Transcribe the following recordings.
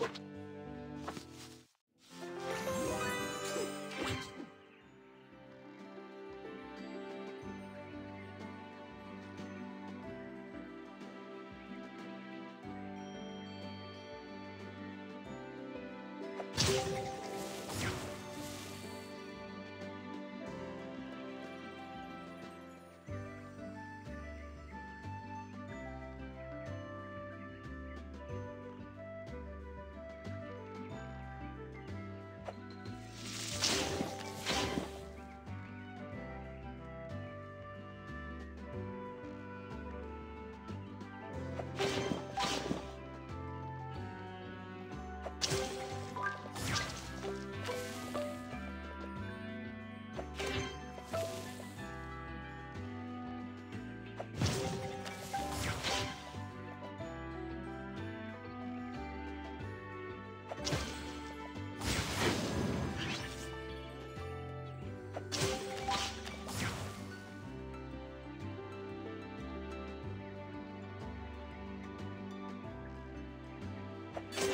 you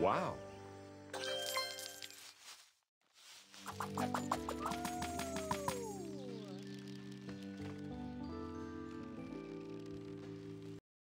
Wow.